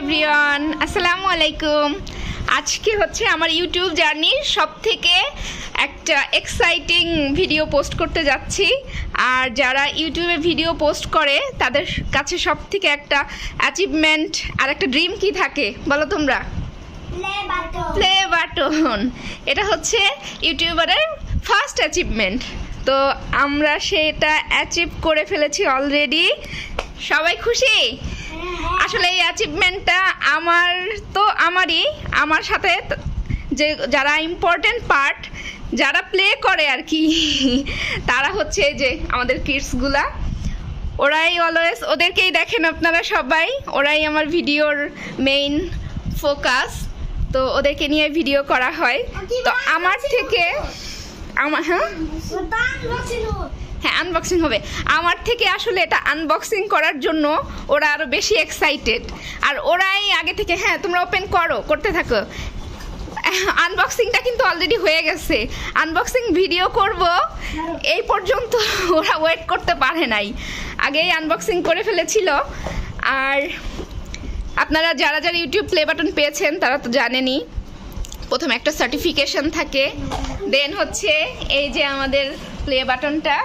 Everyone আসসালামু আলাইকুম। আজকে হচ্ছে আমার ইউটিউব জার্নির সব থেকে একটা এক্সাইটিং ভিডিও পোস্ট করতে যাচ্ছি। আর যারা ইউটিউবে ভিডিও পোস্ট করে তাদের কাছে সব থেকে একটা অ্যাচিভমেন্ট আর একটা ড্রিম কি থাকে? বলো তোমরা। প্লে বাটন এটা হচ্ছে ইউটিউবারের ফার্স্ট অ্যাচিভমেন্ট তো আমরা সেটা অ্যাচিভ করে ফেলেছি অলরেডি সবাই খুশি? আসলে এই অ্যাচিভমেন্টটা আমার তো আমারই আমার সাথে যে যারা ইম্পর্টেন্ট পার্ট যারা প্লে করে আর কি তারা হচ্ছে এই যে আমাদের কিডসগুলা ওরাই অলওয়েজ ওদেরকেই দেখেন আপনারা সবাই ওরাই আমার ভিডিওর মেইন ফোকাস তো ওদেরকে নিয়ে ভিডিও করা হয়। তো আমার থেকে আমার হ্যাঁ? হ্যাঁ আনবক্সিং হবে। আমার থেকে আসলে এটা আনবক্সিং করার জন্য ওরা আরও বেশি এক্সাইটেড আর ওরাই আগে থেকে হ্যাঁ তোমরা ওপেন করো, করতে থাকো। আনবক্সিংটা কিন্তু অলরেডি হয়ে গেছে। আনবক্সিং ভিডিও করব, এই পর্যন্ত ওরা ওয়েট করতে পারে নাই। আগেই আনবক্সিং করে ফেলেছিল। আর আপনারা যারা যারা ইউটিউব প্লে বাটন পেয়েছেন, তারা তো জানেনই, প্রথমে একটা সার্টিফিকেশন থাকে। দেন হচ্ছে এই যে আমাদের প্লে বাটনটা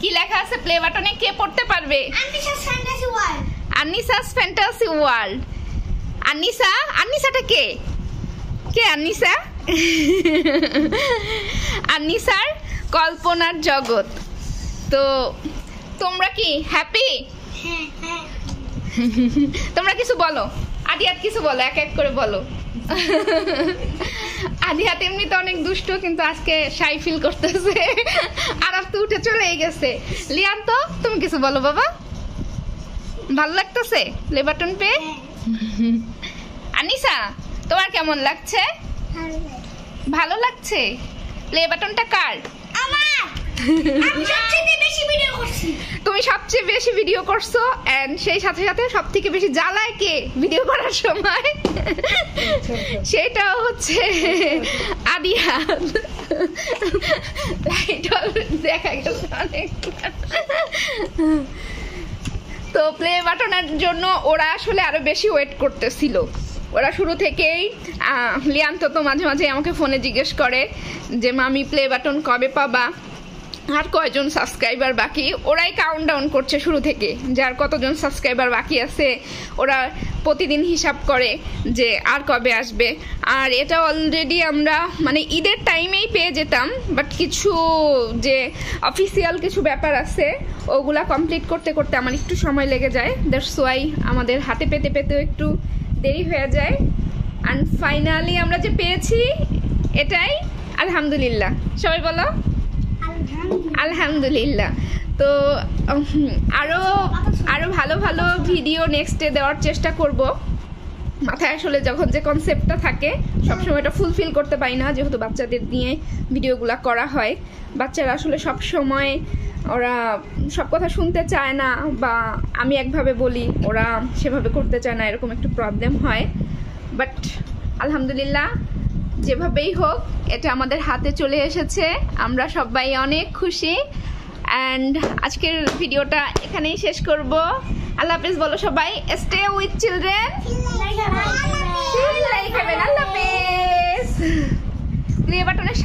কি লেখা আছে? প্লে বাটনে কে পড়তে পারবে? আনিসাস ফ্যান্টাসি ওয়ার্ল্ড আনিসা আনিসাটা কে? কে আনিসা আনিসার কল্পনার জগৎ। তো তোমরা কি হ্যাপি তোমরা কিছু বলো। আদিয়াত কিছু বলো এক এক করে বলো। আদিহাত এমনিতে অনেক দুষ্ট কিন্তু আজকে সাই ফিল করতেছে। আর তো উঠে চলেই গেছে। লিয়ান তো তুমি কিছু বলো বাবা? ভালো লাগতেছে? লেবাটন পে? আনিসা তোমার কেমন লাগছে? ভালো লাগছে। প্লে বাটনটা কার? তুমি সবচেয়ে বেশি ভিডিও করছ। এন্ড সেই সাথে সাথে সব থেকে বেশি জ্বালায় কে ভিডিও করার সময়? সেটা হচ্ছে আদিহাত দেখা গেছে অনেক তো প্লে বাটনের জন্য ওরা আসলে আরও বেশি ওয়েট করতেছিল। ওরা শুরু থেকেই লিয়ান্ত তো মাঝে মাঝে আমাকে ফোনে জিজ্ঞেস করে যে, মামি প্লে বাটন কবে পাবা? আর কয়জন সাবস্ক্রাইবার বাকি? ওরাই কাউন্ট ডাউন করছে শুরু থেকে। যে আর কতজন সাবস্ক্রাইবার বাকি আছে, ওরা প্রতিদিন হিসাব করে যে আর কবে আসবে। আর এটা অলরেডি আমরা মানে ঈদের টাইমেই পেয়ে যেতাম বাট কিছু যে অফিসিয়াল কিছু ব্যাপার আছে, ওগুলা কমপ্লিট করতে করতে আমার একটু সময় লেগে যায়। দ্যাটস ওয়াই আমাদের হাতে পেতে পেতেও একটু দেরি হয়ে যায়। অ্যান্ড ফাইনালি আমরা যে পেয়েছি, এটাই, আলহামদুলিল্লাহ। সবাই বলো? আলহামদুলিল্লাহ। তো উম, আরও আরও ভালো ভালো ভিডিও নেক্সটে দেওয়ার চেষ্টা করব। মাথায় আসলে যখন যে কনসেপ্টটা থাকে সবসময় এটা ফুলফিল করতে পারি না যেহেতু বাচ্চাদের নিয়ে ভিডিওগুলা করা হয়। বাচ্চারা আসলে সব সময় ওরা সব কথা শুনতে চায় না বা আমি একভাবে বলি ওরা সেভাবে করতে চায় না এরকম একটু প্রবলেম হয়। বাট আলহামদুলিল্লাহ যেভাবেই হোক এটা আমাদের হাতে চলে এসেছে। আমরা সবাই অনেক খুশি। অ্যান্ড আজকের ভিডিওটা এখানেই শেষ করব। আল্লাহ হাফিজ বলো সবাই স্টে উইথ চিলড্রেন আল্লাহ হাফেজ। প্লে বাটনের